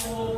Oh.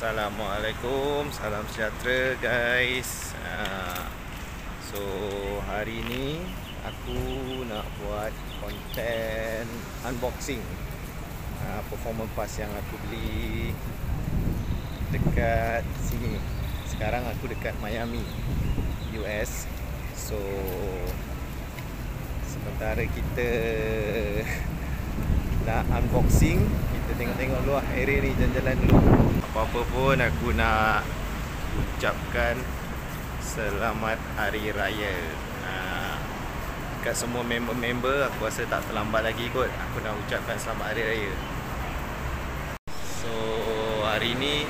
Assalamualaikum, salam sejahtera guys. Uh, so hari ni aku nak buat konten unboxing uh, performance pass yang aku beli dekat sini. Sekarang aku dekat Miami, US. So sementara kita nak unboxing tengok-tengok luar area ni jalan-jalan dulu apa-apa pun aku nak ucapkan selamat hari raya. Ha, kat semua member-member aku rasa tak terlambat lagi kot. Aku nak ucapkan selamat hari raya. So hari ni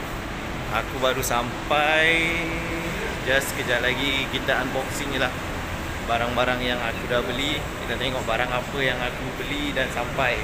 aku baru sampai. Just kejap lagi kita unboxing je lah. Barang-barang yang aku dah beli. Kita tengok barang apa yang aku beli dan sampai.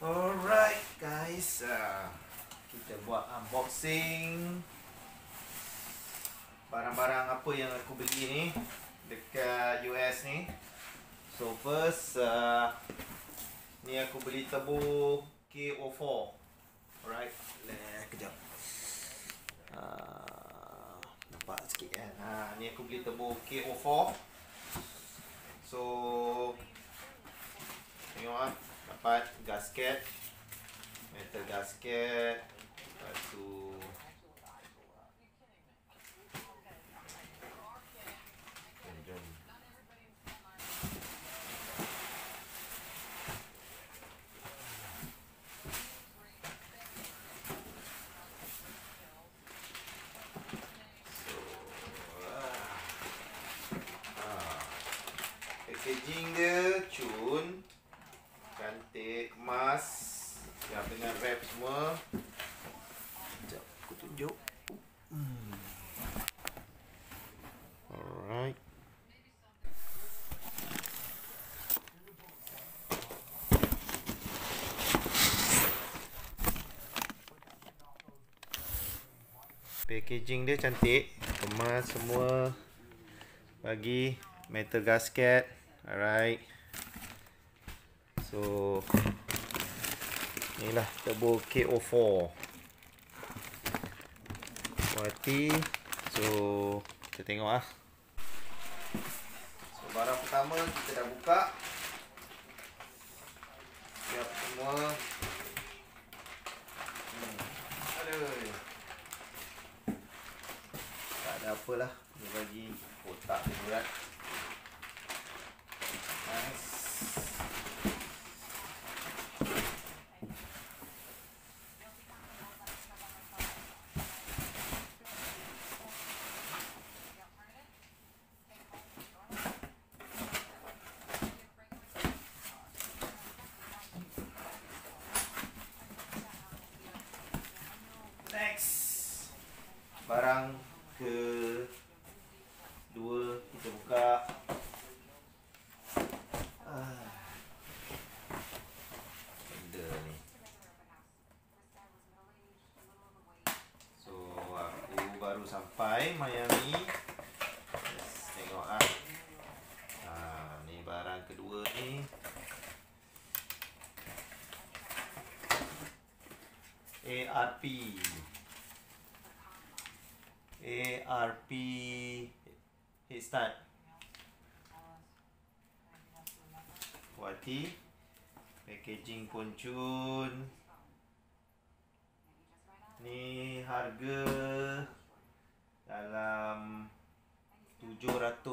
Alright guys, uh, kita buat unboxing barang-barang apa yang aku beli ni dekat US ni. So first, uh, ni aku beli tebu KO4. Alright, leh kejap. Uh, nampak sikit kan? Ha, ni aku beli tebu KO4. So, tengok ah dapat gasket metal gasket lepas tu jom, jom. So, ah. Ah. Packaging dia cun cantik kemas siap dengan wrap semua. Sekejap aku tunjuk. Hmm. alright. Packaging dia cantik. Kemas semua. Bagi metal gasket alright. So Inilah turbo KO4 Kualiti. So Kita tengok lah So barang pertama kita dah buka. Siap semua. Hmm. Aduh Tak ada apalah Dia bagi kotak dia barang ke dua kita buka baru sampai Miami. Yes, tengok ah. Ha, ni barang kedua ni. ARP. ARP Head start. Kuati Packaging pun cun. Ni harga Dalam 700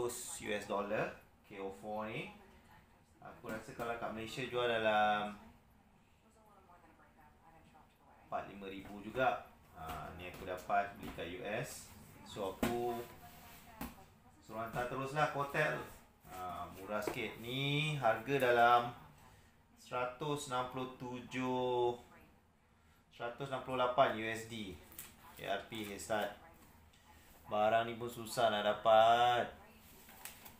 US dollar KO4 ni. Aku rasa kalau kat Malaysia jual dalam 4-5 juga. Ha, Ni aku dapat beli kat US So aku Suruh hantar terus lah hotel ha, Murah sikit. Ni harga dalam 167 168 USD ARP start. Barang ni pun susah nak dapat.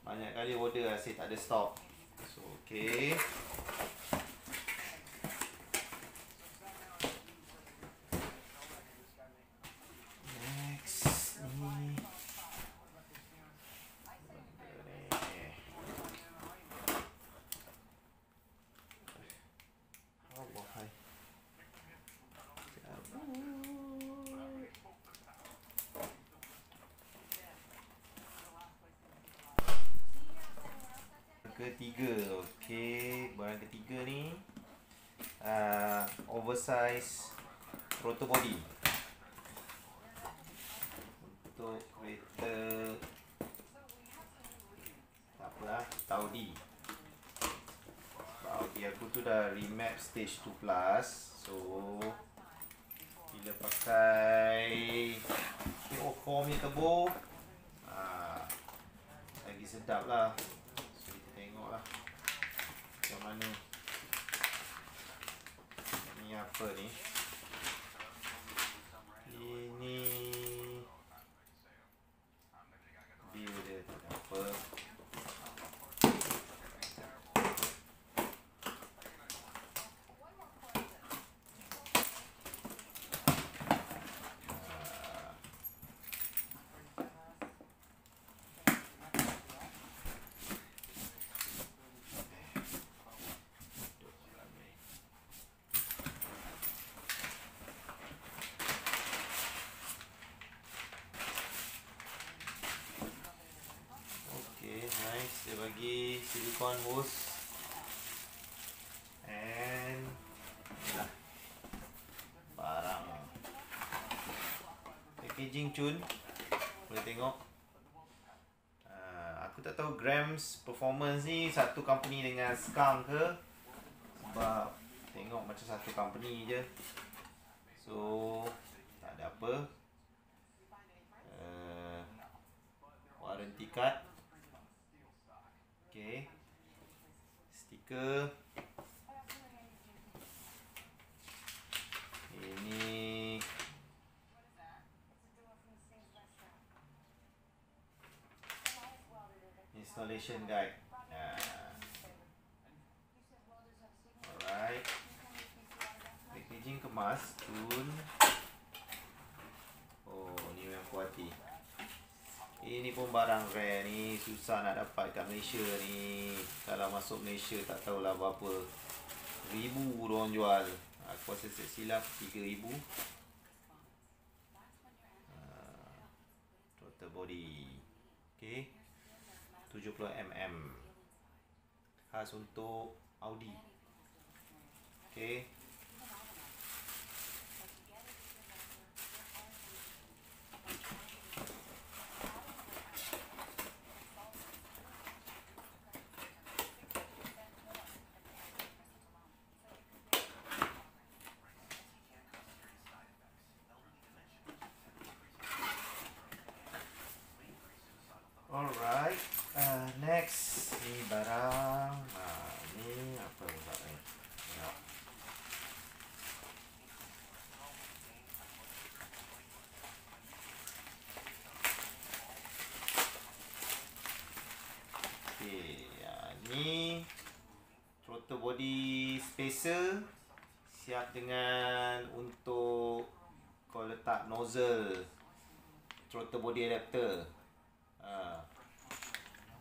Banyak kali order asyik tak ada stok So okay ketiga. Okey barang ketiga ni uh, oversize rotor body. Untuk kereta tak apalah Audi. Audi aku tu dah remap stage 2 plus so bila pakai KO4 ni turbo ah, lagi sedap lah macam mana? Ni apa ni ini view dia apa nice dia bagi silicone hose and barang. Packaging cun boleh tengok. Uh, aku tak tahu grams performance ni satu company dengan skunk ke? Sebab tengok macam satu company je. So tak ada apa. Uh, warranty card. Okey. Stiker. Ini installation guide. Uh. Alright. Packaging kemas tun. Oh, ni yang kuati. Ini pun barang rare ni Susah nak dapat kat Malaysia ni. Kalau masuk Malaysia tak tahulah berapa Ribu orang jual. Aku rasa silap Tiga ribu. Uh, Total body. Okay 70mm Khas untuk Audi. Okay Alright, uh, next ni barang. Uh, ni apa barang ni? Ya. Okay, ya, ni throttle body spacer siap dengan untuk kau letak nozzle throttle body adapter. Ha.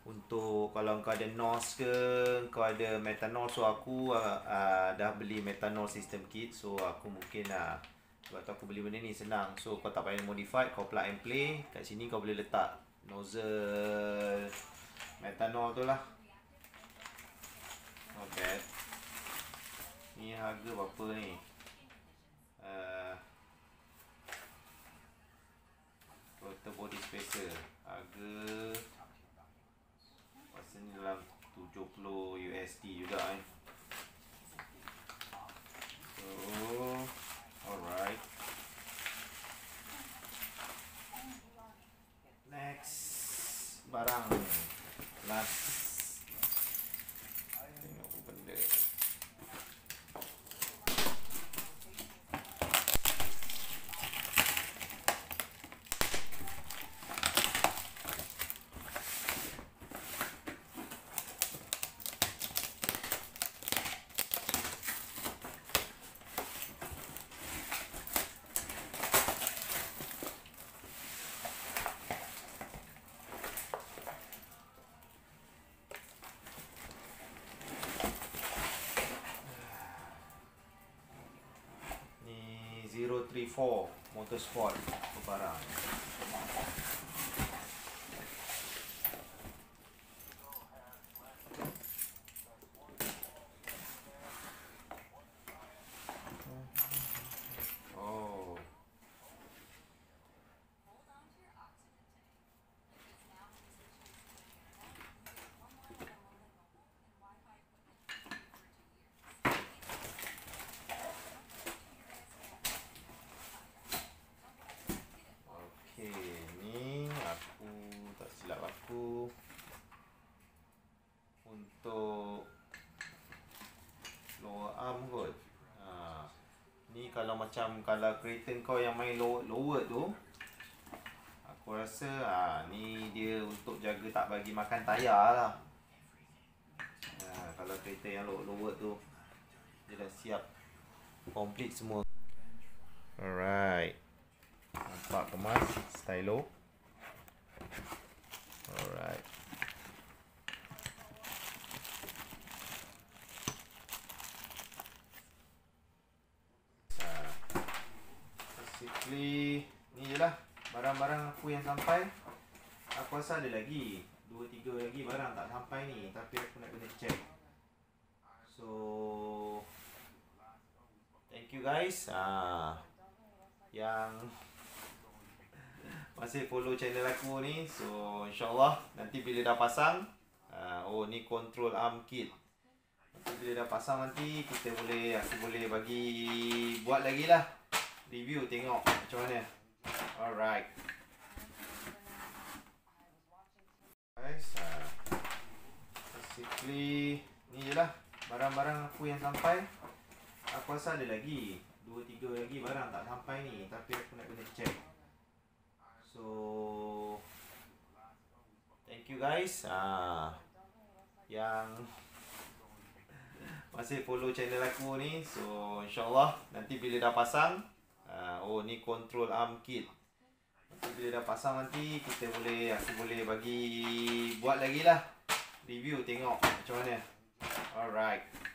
untuk kalau kau ada NOS ke kau ada metanol so aku uh, uh, dah beli metanol system kit so aku mungkin uh, sebab tu aku beli benda ni senang. So kau tak payah modify kau plug and play. Kat sini kau boleh letak nozzle metanol tu lah not ni harga berapa ni? Uh, total body spacer. Harga rasanya dalam 70 USD juga kan so alright next barang last tengok apa benda ni 034 motorsport tu barang Oh. Okey, ni aku tak silap aku untuk lower arm kot. Ha. Ni kalau macam kalau kereta kau yang main lower, lower tu aku rasa ha, ni dia untuk jaga tak bagi makan tayar lah. Ha, kalau kereta yang lower, lower tu dia dah siap complete semua. Alright. Nampak kemas stylo. Alright. Ah, Basically ni je lah barang-barang aku yang sampai. Aku rasa ada lagi 2 3 lagi barang tak sampai ni tapi aku nak kena check. So thank you guys. Ah yang masih follow channel aku ni so insyaallah nanti bila dah pasang uh, oh ni control arm kit nanti bila dah pasang nanti kita boleh aku boleh bagi buat lagi lah review tengok macam mana. Alright. Guys uh, basically ni je lah. Barang-barang aku yang sampai. Aku rasa ada lagi. 2 3 lagi barang tak sampai ni. Tapi aku nak kena check. So Thank you guys. Ah Yang Masih follow channel aku ni. So insyaAllah Nanti bila dah pasang ah, Oh ni control arm kit. Nanti bila dah pasang nanti Kita boleh Aku boleh bagi Buat lagi lah. Review tengok macam mana. Alright